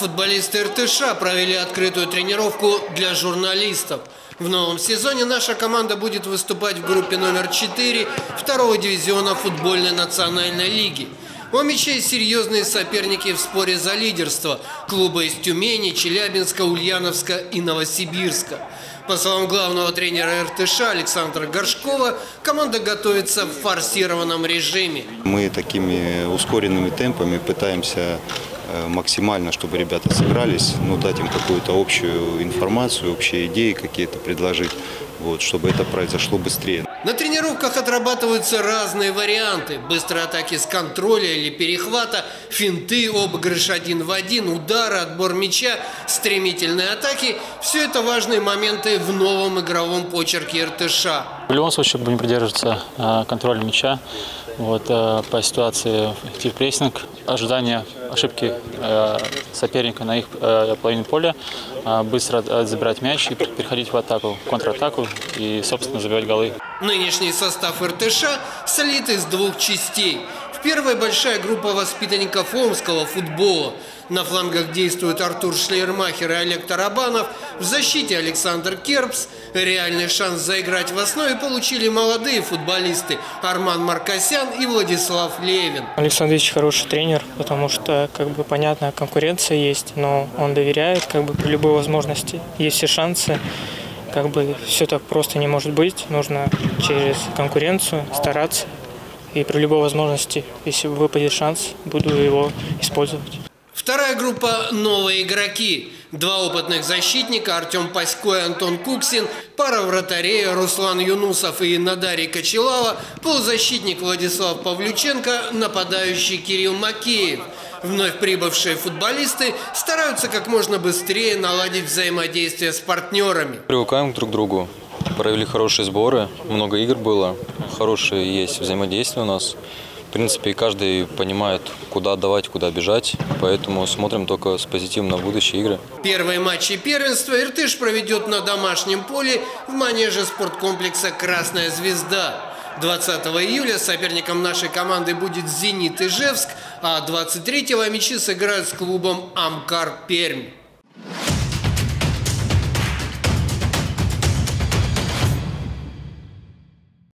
Футболисты РТШ провели открытую тренировку для журналистов. В новом сезоне наша команда будет выступать в группе номер 4 второго дивизиона футбольной национальной лиги. У мячей серьезные соперники в споре за лидерство – клубы из Тюмени, Челябинска, Ульяновска и Новосибирска. По словам главного тренера РТШ Александра Горшкова, команда готовится в форсированном режиме. Мы такими ускоренными темпами пытаемся максимально, чтобы ребята сыгрались, ну, дать им какую-то общую информацию, общие идеи какие-то предложить, вот, чтобы это произошло быстрее. На тренировках отрабатываются разные варианты. Быстрые атаки с контроля или перехвата, финты, обыгрыш один в один, удары, отбор мяча, стремительные атаки. Все это важные моменты в новом игровом почерке РТШ. В любом случае будем придерживаться э, контроля мяча. Вот, э, по ситуации идти в прессинг, ожидание ошибки э, соперника на их половине поля, быстро забирать мяч и переходить в атаку, в контратаку и, собственно, забивать голы. Нынешний состав РТШ слит из двух частей – Первая большая группа воспитанников омского футбола. На флангах действуют Артур Шлейермахер и Олег Тарабанов. В защите Александр Керпс. Реальный шанс заиграть в основе получили молодые футболисты Арман Маркосян и Владислав Левин. Александр Ильич хороший тренер, потому что, как бы, понятно, конкуренция есть, но он доверяет, как бы, при любой возможности. Есть все шансы как бы все так просто не может быть. Нужно через конкуренцию стараться и при любой возможности, если выпадет шанс, буду его использовать. Вторая группа – новые игроки. Два опытных защитника – Артем Пасько и Антон Куксин, пара вратарей Руслан Юнусов и Надарий Кочелава, полузащитник Владислав Павлюченко, нападающий Кирилл Макеев. Вновь прибывшие футболисты стараются как можно быстрее наладить взаимодействие с партнерами. Привыкаем друг к другу, провели хорошие сборы, много игр было, хорошее есть взаимодействие у нас. В принципе, каждый понимает, куда отдавать, куда бежать, поэтому смотрим только с позитивом на будущие игры. Первые матчи первенства Иртыш проведет на домашнем поле в манеже спорткомплекса «Красная звезда». 20 июля соперником нашей команды будет «Зенит» Ижевск, а 23-го мячи сыграют с клубом «Амкар Пермь».